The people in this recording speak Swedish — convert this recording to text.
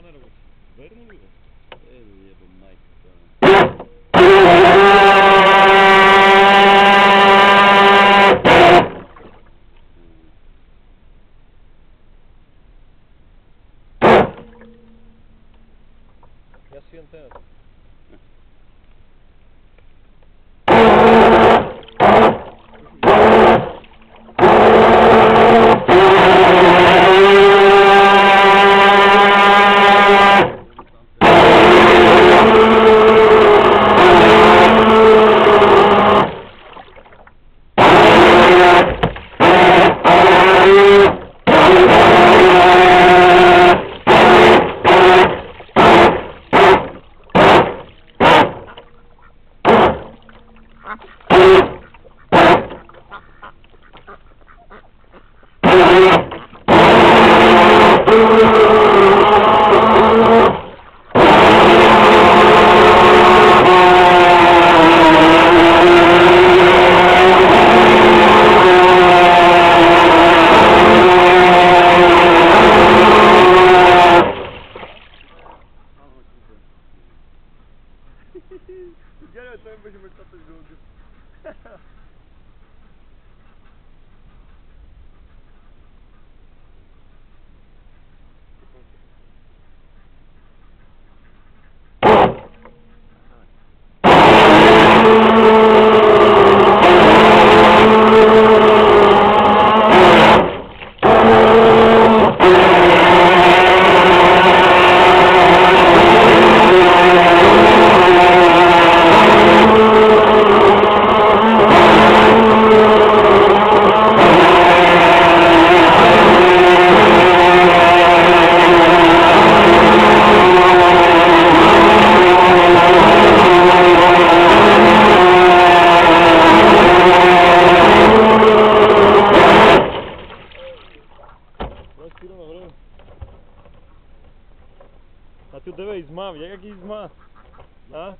Fan är det är det då? Jag ser inte ens. up. Ja, ja, to będzie mój tata. А ти дивись, змав, як її змав? А?